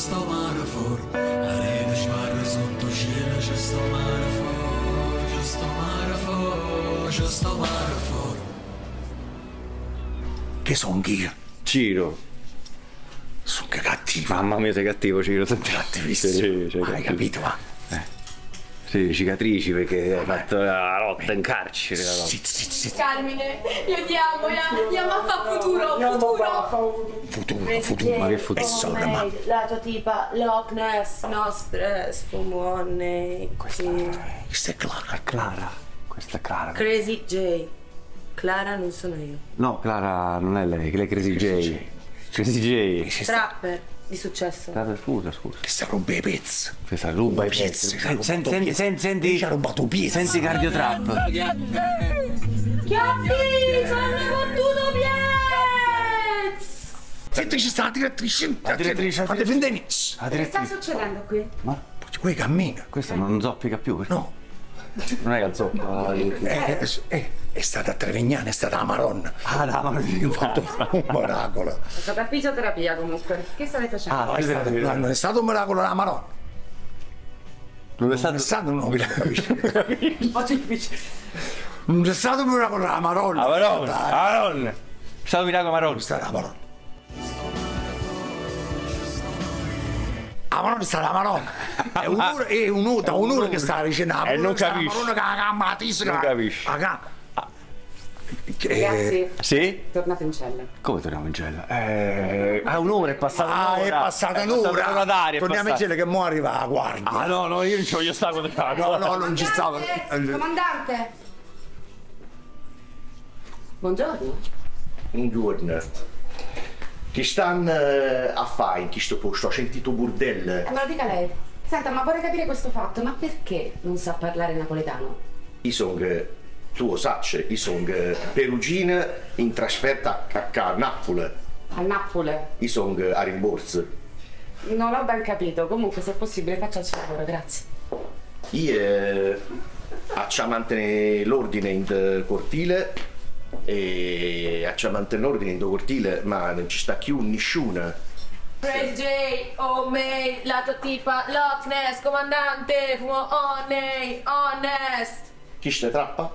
sto la rete sbarra sotto cielo, c'è sto mare fuori, c'è sto mare fuori, c'è sto mare fuori. Che son io? Ciro. Sono che cattivo. Mamma mia, sei cattivo, Ciro. Senti Cattivissimo. Sì, sei Hai capito, ma? Sì, cicatrici perché hai fatto la lotta in carcere. la lotta. Zit, zit. Carmine, io ti amo, io, io ma fa futuro, futuro. Futuro, futuro. Ma che futuro? E sorra, ma La tua tipa, Loch Ness, no stress, fumo nei questa è Clara. Clara. Questa è Clara. Crazy J. Clara non sono io. No, Clara non è lei, che lei è Crazy J. Crazy J. Trapper di successo. Clara, Scusa, scusa. Questa roba i pezzi. Questa ruba i Pezzi. pezzi. Senti, senti, senti, senti, Ci ha rubato pezzi. senti cardio trap. Chiappi, ci hanno battuto Piez! Senti, ci sta la direttrice. La direttrice, la La Che sta direttrice. succedendo qui? Ma Qui cammina. questa non zoppica più. No. Non è la zoppa. Eh, eh, eh, è stata a Trevignano, è stata a Maronna. Ah, no, Io ho fatto un miracolo. È stata fisioterapia comunque. Che state facendo? Ah, No, è stato, no, non è stato un miracolo la Maronna. Non è Non è stato. stato un Non è stato un miracolo la Maronna. Ah, Maron, Dai, Maron. È stato un miracolo Maron. è. La Maronna è stata la Maronna. È un'ora, è un'ora, un'ora che sta dicendo la Eh, non sta capisci. Non capisci. Gamba. Eh, Ragazzi, Sì? tornate in cella. Come torniamo in cella? Eh, ah, un'ora è passata Ah, un'ora. è passata un'ora. un'ora d'aria. Torniamo in cielo che mo arriva la guardia. Ah, no, no, io non ci voglio stare quando No, no, non ci stava. Comandante! Buongiorno. Buongiorno. Che stanno eh, a fare in questo posto? Ho sentito burdelle. Me lo dica lei. Senta, ma vorrei capire questo fatto, ma perché non sa parlare napoletano? Io sono, tu lo sacci, io sono perugina in trasferta a, a Napoli. A Napoli. Io sono a rimborso. Non ho ben capito, comunque se è possibile faccia il suo lavoro, grazie. Io eh, a mantenere l'ordine in de cortile e a mantenere l'ordine in cortile, ma non ci sta più nessuno. Crazy J, oh May, la tua tipa, Loch Ness, comandante, fumo honey, honest. Chi sta trappa?